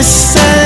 myself